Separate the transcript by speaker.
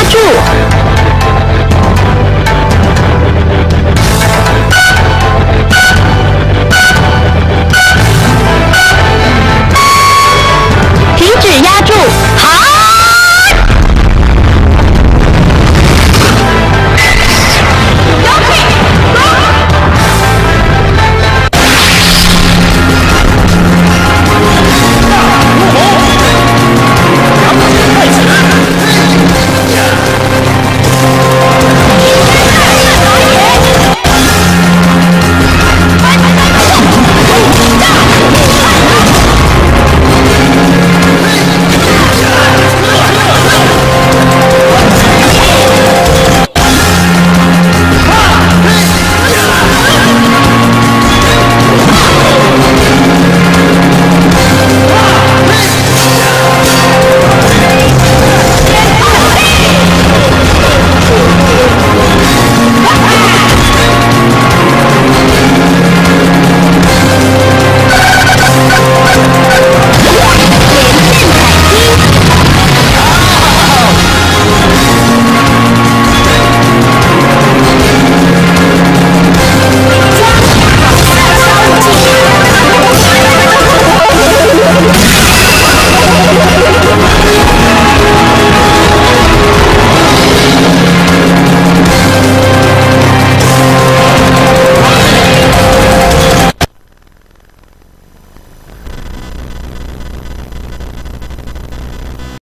Speaker 1: 快救